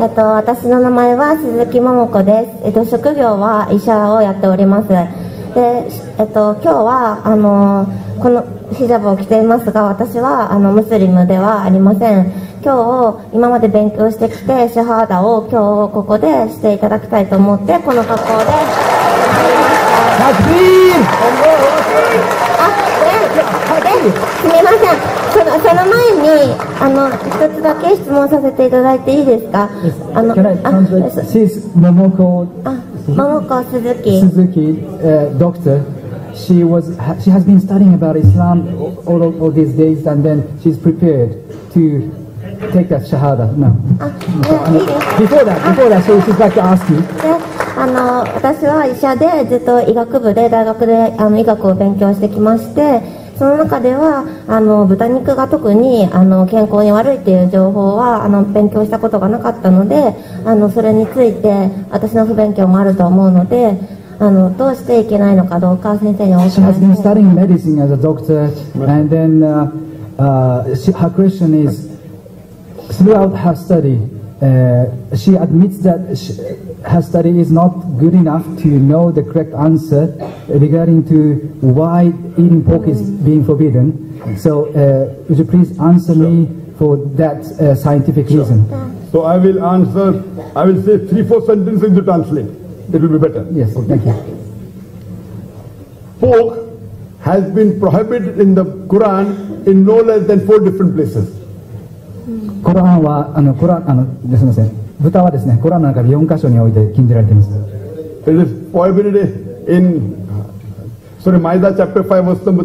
えっと、私の名前は鈴木桃子です。えっと、職業は医者をやっております。で、えっと、今日は、あの、このヒジャブを着ていますが、私は、あの、ムスリムではありません。今日、今まで勉強してきて、シャハーダを今日ここでしていただきたいと思って、この格好で、あ、すみません。その、その前に、あの、一つだけ質問させていただいていいですかあの Can I translate? She's Momoko あ、桃子鈴木。Suzuki, uh, doctor. She was she has been studying about Islam all, all, all these days, and then she's prepared to take that shahada. No. あ、いやいいです。Before that, before that, so she'd like to ask you. あの、私は医者でずっと医学部で大学であの医学を勉強してきまして、その中ではあの豚肉が特にあの健康に悪いっていう情報はあの勉強したことがなかったので、あのそれについて私の不勉強もあると思うので、あのどうしていけないのかどうか先生にお伺いして。studying medicine as a doctor, and then uh, uh, she, her question is throughout her study, uh, she admits that she, her study is not good enough to know the correct answer regarding to why eating pork is being forbidden. So, uh, would you please answer me for that uh, scientific reason? So I will answer, I will say three, four sentences to translate. It will be better. Yes, thank you. Pork has been prohibited in the Quran in no less than four different places. コランはあのコランあのすみません。豚はですねコロナの中で4箇所において禁じられています。それ前田チャプター5 verse number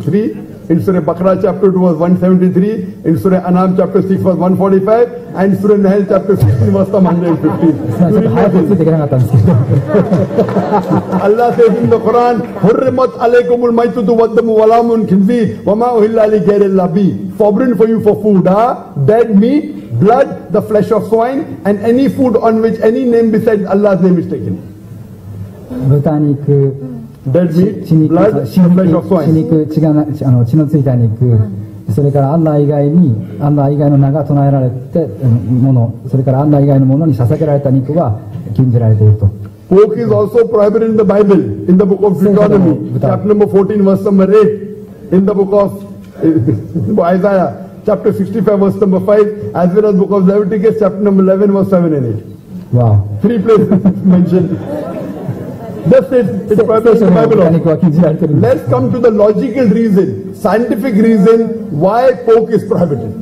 In Surah Baqarah chapter 2 verse 173, in Surah Anam chapter 6 verse 145, and Surah Nahal chapter 16 verse 115. Allah says in the Quran, Hurrimat alaykumul maytutu waddamu walamun khinzi wama uhilla li bi. Forbidden for you for food, Ah, dead meat, blood, the flesh of swine, and any food on which any name besides Allah's name is taken. Britannic Dead 血 meat, 血肉 blood, 血 the 肉 flesh of 血 swine. 肉血がなあの血のついた肉それからアンラー以外にアンラー以外の名が唱えられてうんものそれからアンラー以外のものに捧げられた肉は禁じられていると Pork is also prohibited in the Bible, in the book of Deuteronomy, chapter number 14, verse number 8, in the book of uh, Isaiah, chapter 65, verse number 5, as well as book of Leviticus, chapter number 11, verse 7 and 8. わ Three places mentioned. Just it, it's お prohibited 聖 in 書 the に Bible. 豚 also. 肉は禁じられているんです Let's come to the logical reason, scientific reason why pork is prohibited.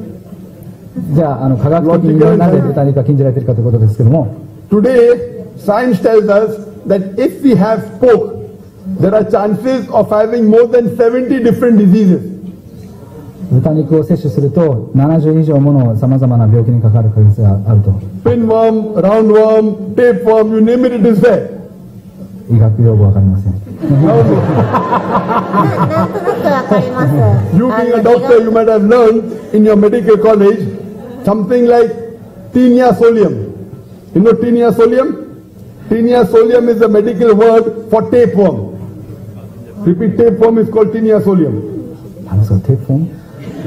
じゃああの科学的になぜ豚肉が禁じられているかということですけども Today, science tells us that if we have pork, there are chances of having more than 70 different diseases. 豚肉を摂取すると70以上ものさまざまな病気にかかる確率があると Pinworm, roundworm, tapeworm, you name it, it is there. 医学用語わかりません。なんとなくわかります。You being a doctor, you might have learned in your medical college something like Taenia solium. You know Taenia solium? Taenia solium is a medical word for tapeworm. Repeat, tapeworm is called Taenia solium. Tapeworm?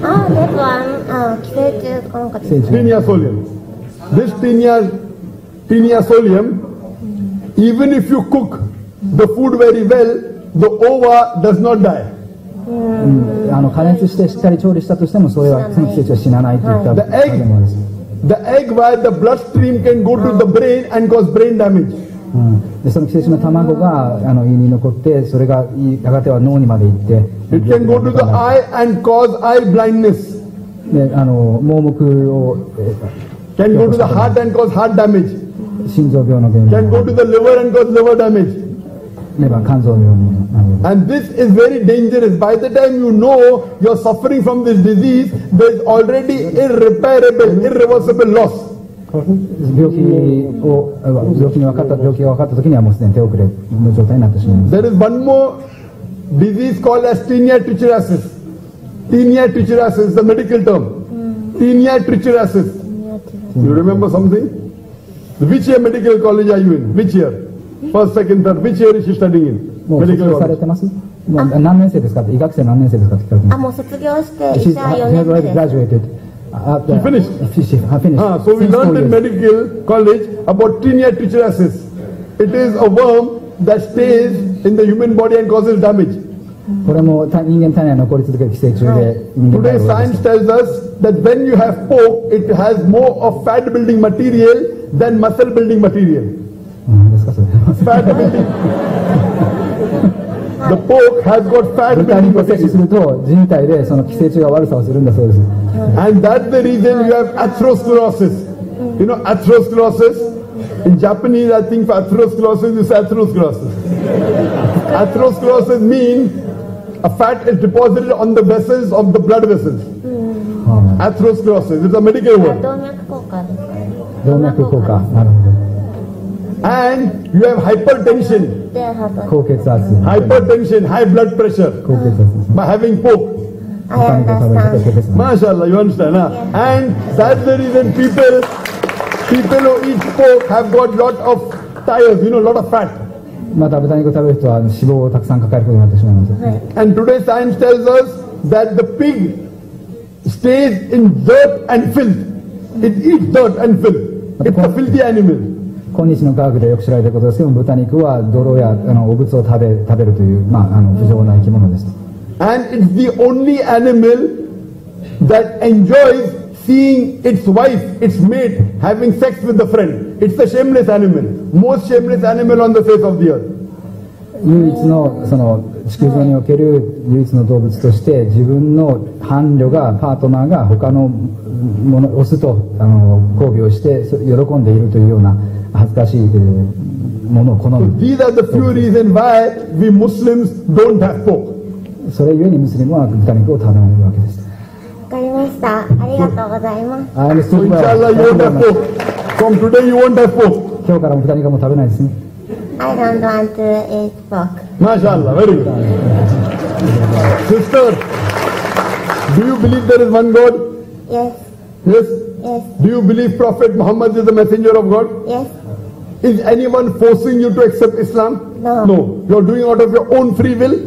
Ah, tapeworm. Ah, tinea solium. This Taenia, Taenia solium, even if you cook the food very well, the ova does not die. あの加熱してしっかり調理したとしてもそれはその寄生虫は死なないといった The egg, the egg via the bloodstream can go to the brain and cause brain damage. うん、でその寄生虫の卵があの胃に残ってそれがいやがては脳にまで行って It can go to the eye and cause eye blindness. であの盲目を、え Can go to the heart and cause heart damage. ー心臓病の原 Can 因 go to the liver and cause liver damage. And this is very dangerous. By the time you know you're suffering from this disease, there's already irreparable, irreversible loss. 病気をあ病気に分かった病気が分かった時にはもうすでに手遅れの状態になってしまいます There is one more disease called as tinea trichurasis. Tinea trichurasis is the medical term. Tinea trichurasis. You remember something? Which year medical college are you in? Which year? First, second, third. Which year is she studying in? もう卒業されてますもう何年生ですかって医学生何年生ですかって聞かれてますあもう卒業して医者4年生です After, finished. She, finished. Ah, so we learned in medical college about tinea trichuriasis. It is a worm that stays in the human body and causes damage. Today science tells us that when you have pork it has more of fat building material than muscle building material うんですかそれ Fat building. the pork has got fat 豚 building 肉を摂取す material. ると人体でその寄生虫が悪さをするんだそうです And that's the reason you have atherosclerosis. You know atherosclerosis? In Japanese, I think for atherosclerosis, you say atherosclerosis. atherosclerosis means a fat is deposited on the vessels of the blood vessels. は Atherosclerosis. It's a medical あ word. 動脈硬化ですかねい動脈硬化なるほ And you have hypertension, でハートど高血圧 hypertension, high blood pressure 高血圧ですね by having pork. アイアンダースタン豚肉を食べると高血圧になる MashaAllah, you understand, huh? And that's the reason people, people who eat pork have got lot of tires, you know, lot of fat. また豚肉を食べる人は脂肪をたくさん抱えることになってしまいます And today science tells us that the pig stays in dirt and filth. It eats dirt and filth. It's a filthy animal. 今日の科学でよく知られていることですけども豚肉は泥やあのお物を食べ食べるという、まあ、あの不浄な生き物です And it's the only animal that enjoys seeing its wife, its mate, having sex with a friend. It's a shameless animal. Most shameless animal on the face of the earth. 唯一のその地球上における唯一の動物として自分の伴侶がパートナーが他のものオスとあの交尾をしてそ喜んでいるというような恥ずかしい、えーものを好む These are the few reasons why we Muslims don't have pork. それゆえにムスリムは豚肉を食べないわけですわかりましたありがとうございます I So understood well. inshallah you won't have pork. From today you won't have pork. 今日からも豚肉はもう食べないですね I don't want to eat pork MashaAllah, very good. Sister, do you believe there is one God? Yes Yes. yes Do you believe Prophet Muhammad is the messenger of God? yes Is anyone forcing you to accept Islam? No. No. You're doing out of your own free will?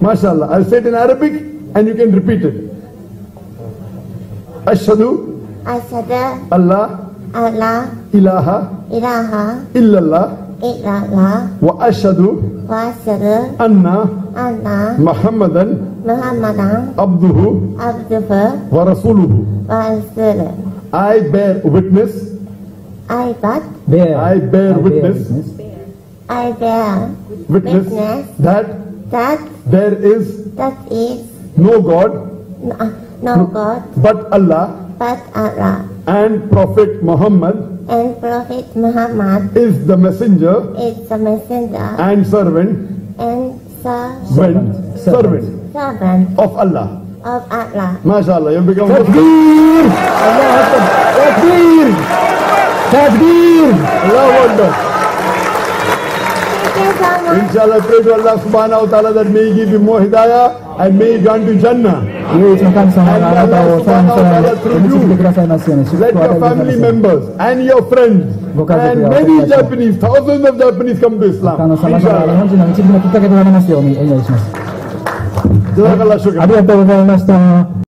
MashaAllah. I'll say it in Arabic and you can repeat it. Ashhadu أشهد Allah أن لا ilaha إله illallah إلا الله wa ashhadu وأشهد anna أن Muhammadan محمدا abduhu عبده wa rasuluhu. ورسوله I bear witness, I but Bear. I bear witness. I bear witness Witness. that that there is that is no God no, no God but Allah but Allah and Prophet Muhammad and Prophet Muhammad is the messenger is the messenger and servant and servant when Servant. servant of Allah. of Allah. MashaAllah, you become Takbir! Allah Akbar! Takbir! Takbir! Allah Akbar. Thank you so much. Inshallah, pray to Allah subhanahu wa ta'ala that may He give you more hidayah and may He grant you Jannah. 唯一の神様があなたをさらにさらに導いてくださいますように祝 Let 福を与 your えてくださいま family すように members and your friendsご家族や and お友 many 達 Japanese, thousands of Japanese come to 他の Islam. 様々な日 Inshallah. 本人の一部のきっかけとなりますようにお願いします Jazakallah shukran. ありがとうございました